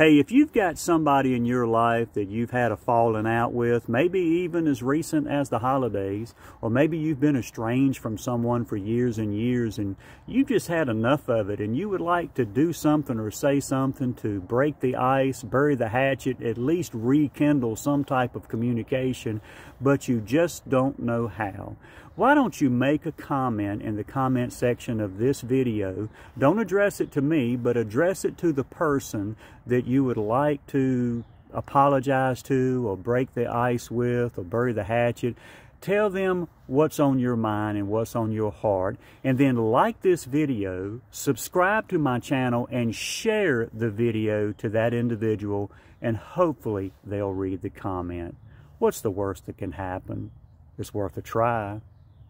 Hey, if you've got somebody in your life that you've had a falling out with, maybe even as recent as the holidays, or maybe you've been estranged from someone for years and years and you've just had enough of it and you would like to do something or say something to break the ice, bury the hatchet, at least rekindle some type of communication, but you just don't know how. Why don't you make a comment in the comment section of this video? Don't address it to me, but address it to the person that you would like to apologize to or break the ice with or bury the hatchet. Tell them what's on your mind and what's on your heart. And then like this video, subscribe to my channel, and share the video to that individual. And hopefully they'll read the comment. What's the worst that can happen? It's worth a try.